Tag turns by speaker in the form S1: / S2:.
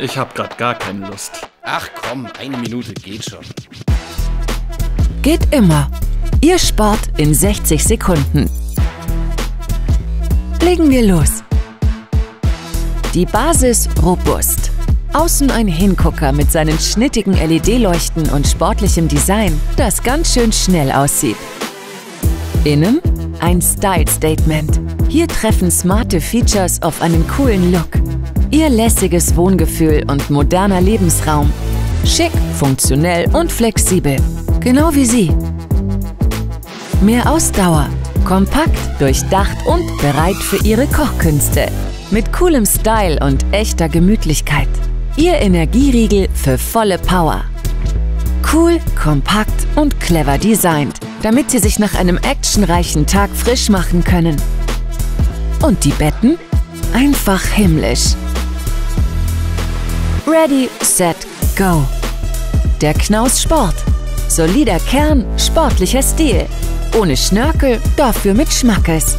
S1: Ich hab grad gar keine Lust.
S2: Ach komm, eine Minute geht schon.
S3: Geht immer. Ihr Sport in 60 Sekunden. Legen wir los. Die Basis robust. Außen ein Hingucker mit seinen schnittigen LED-Leuchten und sportlichem Design, das ganz schön schnell aussieht. Innen ein Style-Statement. Hier treffen smarte Features auf einen coolen Look. Ihr lässiges Wohngefühl und moderner Lebensraum. Schick, funktionell und flexibel. Genau wie Sie. Mehr Ausdauer. Kompakt, durchdacht und bereit für Ihre Kochkünste. Mit coolem Style und echter Gemütlichkeit. Ihr Energieriegel für volle Power. Cool, kompakt und clever designt, damit Sie sich nach einem actionreichen Tag frisch machen können. Und die Betten? Einfach himmlisch. Ready, set, go. Der Knaus Sport. Solider Kern, sportlicher Stil. Ohne Schnörkel, dafür mit Schmackes.